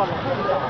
ก่อนเหรอ